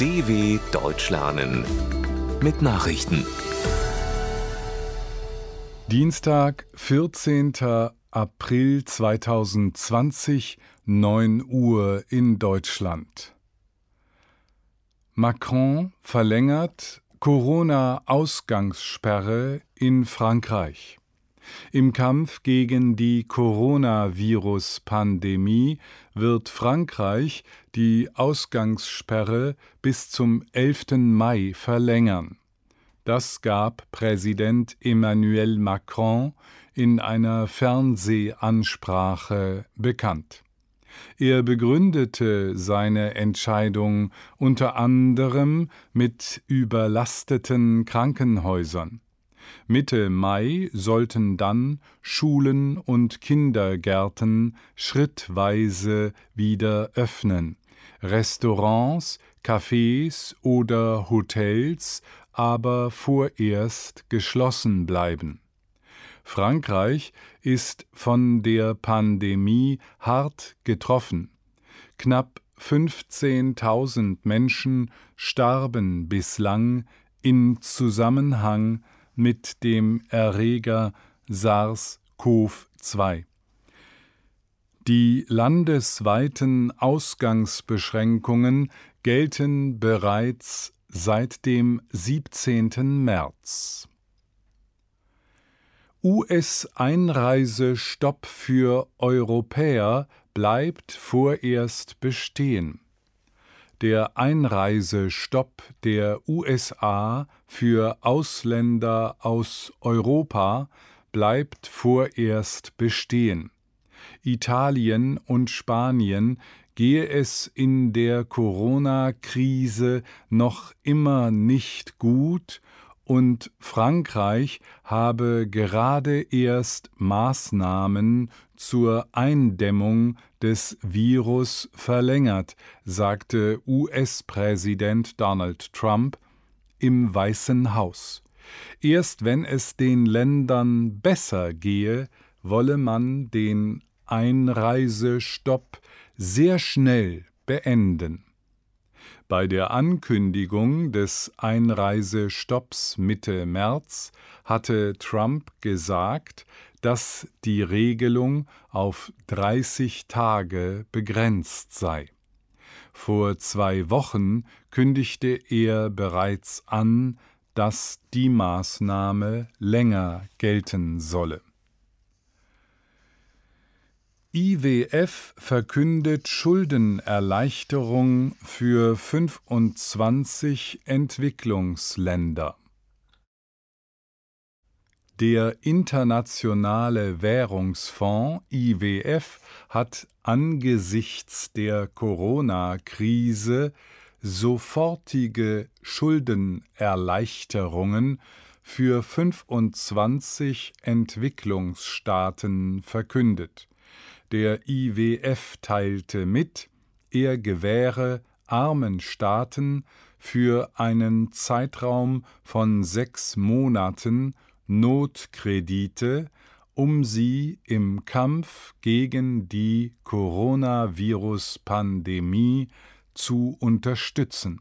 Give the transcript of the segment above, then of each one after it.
DW Deutsch lernen mit Nachrichten. Dienstag, 14. April 2020, 9 Uhr in Deutschland. Macron verlängert Corona-Ausgangssperre in Frankreich. Im Kampf gegen die Coronavirus-Pandemie wird Frankreich die Ausgangssperre bis zum 11. Mai verlängern. Das gab Präsident Emmanuel Macron in einer Fernsehansprache bekannt. Er begründete seine Entscheidung unter anderem mit überlasteten Krankenhäusern. Mitte Mai sollten dann Schulen und Kindergärten schrittweise wieder öffnen, Restaurants, Cafés oder Hotels aber vorerst geschlossen bleiben. Frankreich ist von der Pandemie hart getroffen. Knapp 15.000 Menschen starben bislang in Zusammenhang mit dem Erreger SARS-CoV-2. Die landesweiten Ausgangsbeschränkungen gelten bereits seit dem 17. März. US-Einreisestopp für Europäer bleibt vorerst bestehen. Der Einreisestopp der USA für Ausländer aus Europa bleibt vorerst bestehen. Italien und Spanien gehe es in der Corona-Krise noch immer nicht gut und Frankreich habe gerade erst Maßnahmen zur Eindämmung des Virus verlängert, sagte US-Präsident Donald Trump im Weißen Haus. Erst wenn es den Ländern besser gehe, wolle man den Einreisestopp sehr schnell beenden. Bei der Ankündigung des Einreisestopps Mitte März hatte Trump gesagt, dass die Regelung auf 30 Tage begrenzt sei. Vor zwei Wochen kündigte er bereits an, dass die Maßnahme länger gelten solle. IWF verkündet Schuldenerleichterung für 25 Entwicklungsländer. Der Internationale Währungsfonds IWF hat angesichts der Corona-Krise sofortige Schuldenerleichterungen für 25 Entwicklungsstaaten verkündet. Der IWF teilte mit, er gewähre armen Staaten für einen Zeitraum von sechs Monaten Notkredite, um sie im Kampf gegen die Coronavirus-Pandemie zu unterstützen.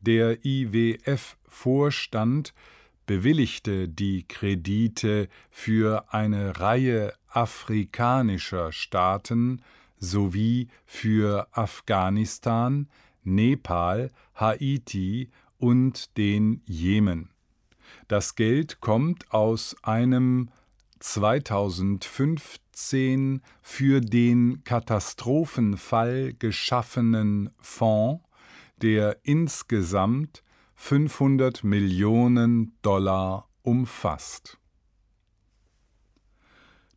Der IWF-Vorstand bewilligte die Kredite für eine Reihe afrikanischer Staaten sowie für Afghanistan, Nepal, Haiti und den Jemen. Das Geld kommt aus einem 2015 für den Katastrophenfall geschaffenen Fonds, der insgesamt 500 Millionen Dollar umfasst.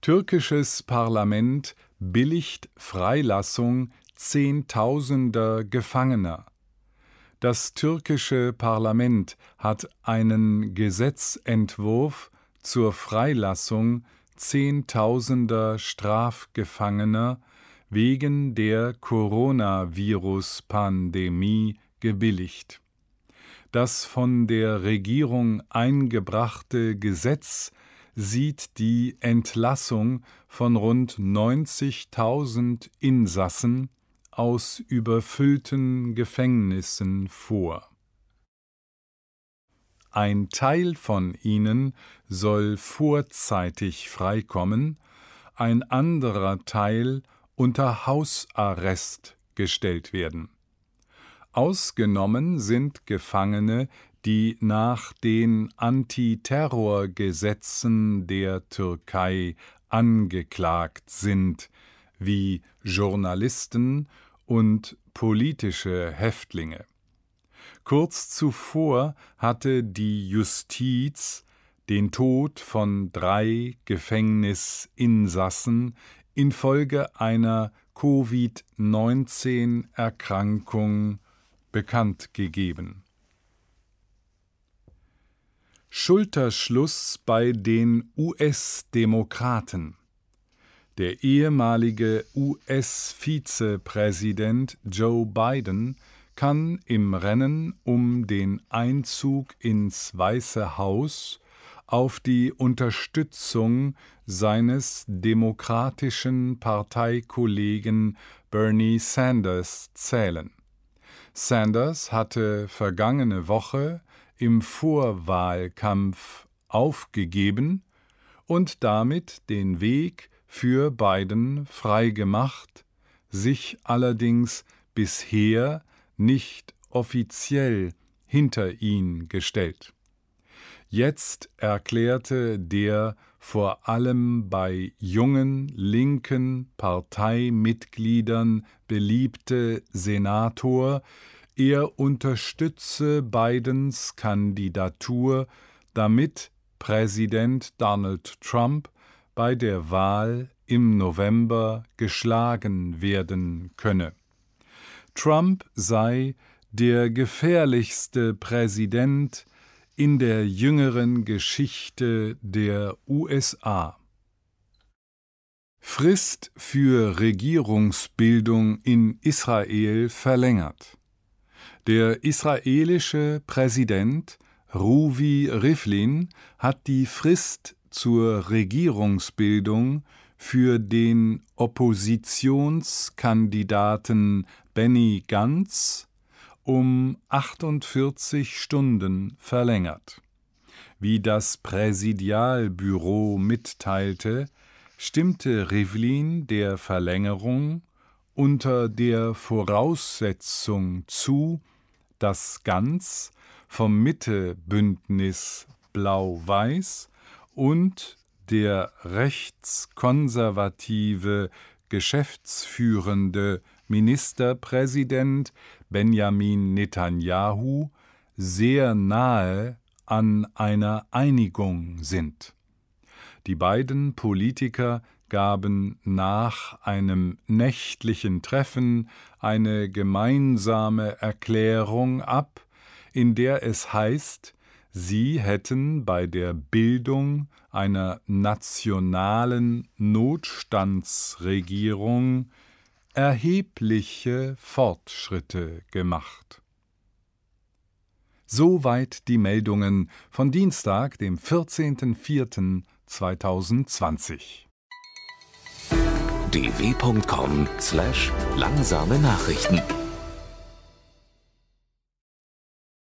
Türkisches Parlament billigt Freilassung Zehntausender Gefangener. Das türkische Parlament hat einen Gesetzentwurf zur Freilassung Zehntausender Strafgefangener wegen der Coronavirus-Pandemie gebilligt. Das von der Regierung eingebrachte Gesetz sieht die Entlassung von rund 90.000 Insassen aus überfüllten Gefängnissen vor. Ein Teil von ihnen soll vorzeitig freikommen, ein anderer Teil unter Hausarrest gestellt werden. Ausgenommen sind Gefangene, die nach den Antiterrorgesetzen der Türkei angeklagt sind, wie Journalisten und politische Häftlinge. Kurz zuvor hatte die Justiz den Tod von drei Gefängnisinsassen infolge einer Covid-19-Erkrankung bekannt gegeben. Schulterschluss bei den US-Demokraten. Der ehemalige US-Vizepräsident Joe Biden kann im Rennen um den Einzug ins Weiße Haus auf die Unterstützung seines demokratischen Parteikollegen Bernie Sanders zählen. Sanders hatte vergangene Woche im Vorwahlkampf aufgegeben und damit den Weg für Biden freigemacht, sich allerdings bisher nicht offiziell hinter ihn gestellt. Jetzt erklärte der vor allem bei jungen linken Parteimitgliedern beliebte Senator, er unterstütze Bidens Kandidatur, damit Präsident Donald Trump bei der Wahl im November geschlagen werden könne. Trump sei der gefährlichste Präsident in der jüngeren Geschichte der USA. Frist für Regierungsbildung in Israel verlängert. Der israelische Präsident Ruvi Rivlin hat die Frist zur Regierungsbildung für den Oppositionskandidaten Benny Gantz um 48 Stunden verlängert. Wie das Präsidialbüro mitteilte, stimmte Rivlin der Verlängerung unter der Voraussetzung zu, dass Ganz vom Mittebündnis Blau-Weiß und der rechtskonservative geschäftsführende Ministerpräsident Benjamin Netanyahu sehr nahe an einer Einigung sind. Die beiden Politiker gaben nach einem nächtlichen Treffen eine gemeinsame Erklärung ab, in der es heißt, sie hätten bei der Bildung einer nationalen Notstandsregierung erhebliche Fortschritte gemacht. Soweit die Meldungen von Dienstag, dem 14.04.2020. dw.com/langsame Nachrichten